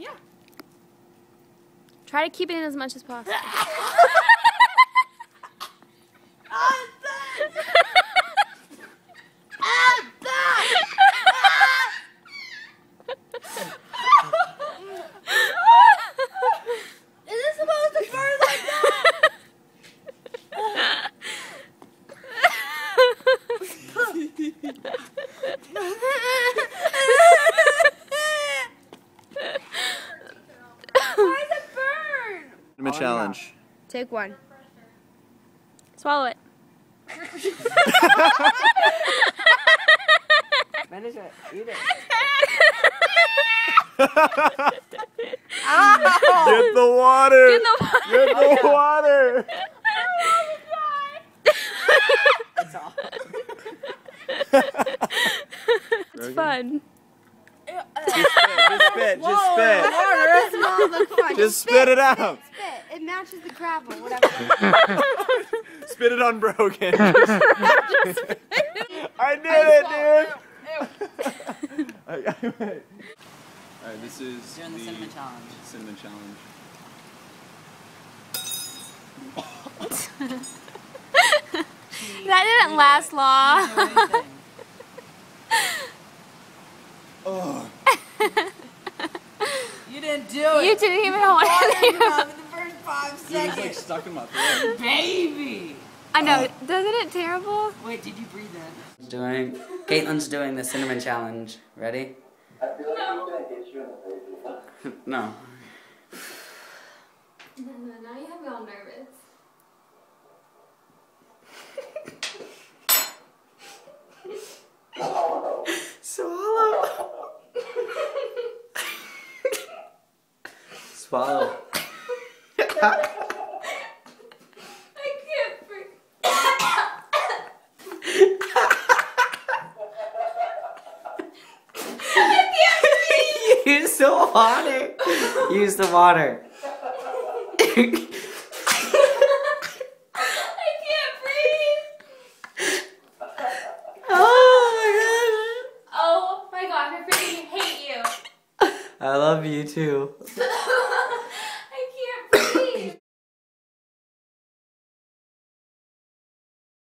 Yeah. Try to keep it in as much as possible. Is it supposed to burn like that? Why does it burn? Cinnamon challenge. Take one. Swallow it. Finish it. Eat it. Get the water. Get the Get the water. That's all. It's fun. Just spit. Just spit. This smells like fun. Just spit it out. Spit. It matches the gravel, whatever. Spit it unbroken. I did it, dude. Alright, this is Doing the cinnamon challenge. cinnamon challenge. That didn't last long. You didn't do you it. didn't even want to. your mouth in the first five it was like stuck in my throat. Baby. I know. Uh, Doesn't it terrible? Wait, did you breathe in? Doing. Caitlin's doing the cinnamon challenge. Ready? no. Now you have me all nervous. Swallow. Swallow. I can't breathe. Use the water. Use the water. I can't breathe. oh my god Oh my gosh, I freaking hate you. I love you too.